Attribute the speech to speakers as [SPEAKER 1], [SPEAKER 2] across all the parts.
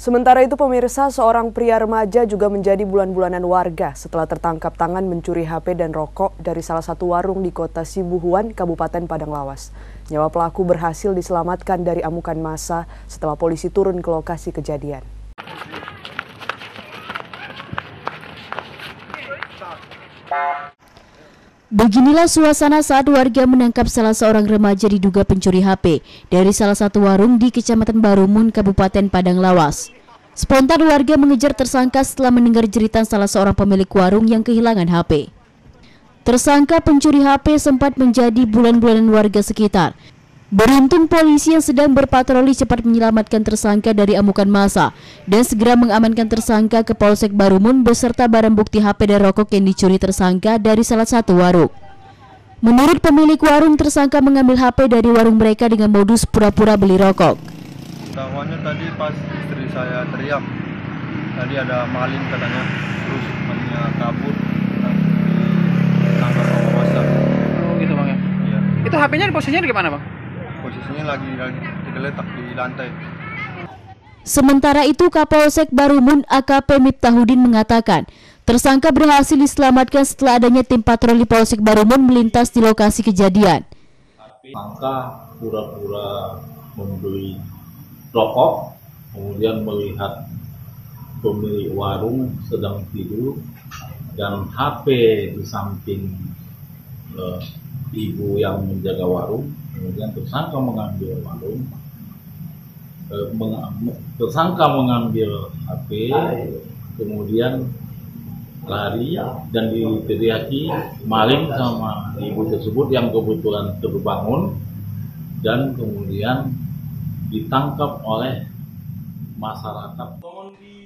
[SPEAKER 1] Sementara itu pemirsa, seorang pria remaja juga menjadi bulan-bulanan warga setelah tertangkap tangan mencuri HP dan rokok dari salah satu warung di kota Sibuhuan, Kabupaten Padang Lawas. Nyawa pelaku berhasil diselamatkan dari amukan massa setelah polisi turun ke lokasi kejadian.
[SPEAKER 2] Beginilah suasana saat warga menangkap salah seorang remaja diduga pencuri HP dari salah satu warung di Kecamatan Barumun, Kabupaten Padang Lawas. Spontan warga mengejar tersangka setelah mendengar jeritan salah seorang pemilik warung yang kehilangan HP. Tersangka pencuri HP sempat menjadi bulan-bulanan warga sekitar. Beruntung polisi yang sedang berpatroli cepat menyelamatkan tersangka dari amukan massa dan segera mengamankan tersangka ke Polsek Barumun beserta barang bukti HP dan rokok yang dicuri tersangka dari salah satu warung. Menurut pemilik warung, tersangka mengambil HP dari warung mereka dengan modus pura-pura beli rokok.
[SPEAKER 3] Tahuannya tadi pas istri saya teriak, tadi ada maling katanya, terus malingnya kabur, tangkap sama masa.
[SPEAKER 4] Oh gitu bang ya.
[SPEAKER 3] Iya,
[SPEAKER 4] Itu HP-nya posisinya di mana bang?
[SPEAKER 3] posisinya lagi lagi tergeletak di lantai.
[SPEAKER 2] Sementara itu Kapolsek Barumun AKP Miftahudin mengatakan tersangka berhasil diselamatkan setelah adanya tim patroli Polsek Barumun melintas di lokasi kejadian.
[SPEAKER 5] Tersangka pura-pura membeli rokok, kemudian melihat pemilik warung sedang tidur dan HP di samping eh, ibu yang menjaga warung, kemudian tersangka mengambil warung, eh, meng- tersangka mengambil HP, kemudian lari dan diteriaki maling sama ibu tersebut yang kebetulan terbangun dan kemudian ditangkap oleh masyarakat.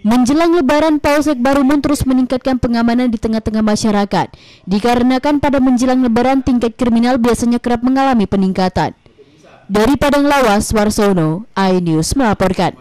[SPEAKER 2] Menjelang lebaran, Polsek Barumun terus meningkatkan pengamanan di tengah-tengah masyarakat. Dikarenakan pada menjelang lebaran tingkat kriminal biasanya kerap mengalami peningkatan. Dari Padang Lawas, Warsono, iNews melaporkan.